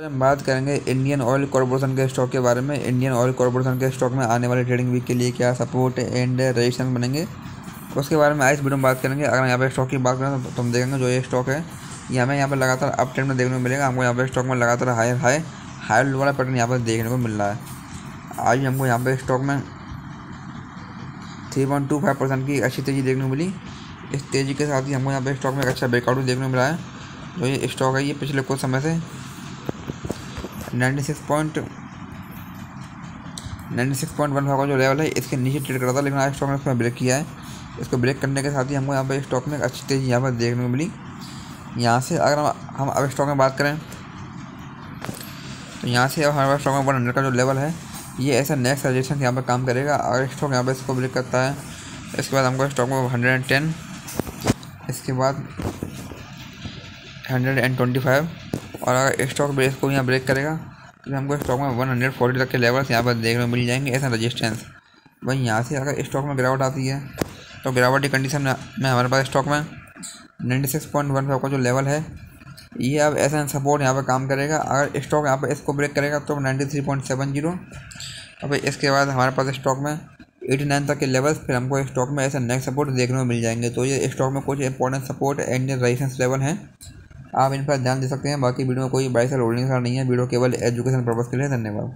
आज हम बात करेंगे इंडियन ऑयल कॉरपोरेशन के स्टॉक के बारे में। इंडियन ऑयल कॉरपोरेशन के स्टॉक में आने वाले ट्रेडिंग वीक के लिए क्या सपोर्ट एंड रजिस्ट्रेशन बनेंगे, उसके बारे में आज वीडियो में बात करेंगे। अगर यहाँ पे स्टॉक की बात करें तो हम देखेंगे जो ये स्टॉक है ये हमें यहाँ पर लगातार अप ट्रेंड में देखने को मिलेगा। हमको यहाँ पर स्टॉक में लगातार हाई हाई हाई वाला पैटर्न यहाँ पर देखने को मिल रहा है। आज हमको यहाँ पर स्टॉक में three point two five percent की अच्छी तेज़ी देखने को मिली। इस तेज़ी के साथ ही हमको यहाँ पर स्टॉक में एक अच्छा ब्रेकआउट देखने को मिला है। जो ये स्टॉक है, ये पिछले कुछ समय से ninety six point ninety six point one five का जो लेवल है, इसके नीचे ट्रेड करा था, लेकिन आज स्टॉक ने इसमें ब्रेक किया है। इसको ब्रेक करने के साथ ही हमको यहाँ पर स्टॉक में अच्छी तेज़ी यहाँ पर देखने को मिली। यहाँ से अगर हम हम अब स्टॉक में बात करें तो यहाँ से अब हमारे स्टॉक में वन हंड्रेड का जो लेवल है, ये ऐसा नेक्स्ट सजेशन यहाँ पर काम करेगा। अगर स्टॉक यहाँ पर इसको ब्रेक करता है, इसके बाद हमको स्टॉक में हंड्रेड एंड टेन इसके बाद हंड्रेड एंड ट्वेंटी फाइव और अगर स्टॉक ब्रेक को यहाँ ब्रेक करेगा तो हमको स्टॉक में वन हंड्रेड फोर्टी तक के लेवल्स यहाँ पर देखने को मिल जाएँगे, ऐसा रजिस्टेंस भाई यहाँ से अगर स्टॉक में गिरावट आती है तो गिरावट की कंडीशन में हमारे पास स्टॉक में ninety six point one five का जो लेवल है, ये अब ऐसा सपोर्ट यहाँ पर काम करेगा. अगर स्टॉक यहाँ पर इसको ब्रेक करेगा तो ninety three point seven zero और इसके बाद हमारे पास स्टॉक में एटी नाइन तक के लेवल्स फिर हमको स्टॉक में ऐसा नेक्स्ट सपोर्ट देखने को मिल जाएँगे. तो ये स्टॉक में कुछ important support and resistance level हैं. आप इन पर ध्यान दे सकते हैं। बाकी वीडियो में कोई बाइसल होल्डिंग नहीं है। वीडियो केवल एजुकेशन पर्पज़ के लिए धन्यवाद।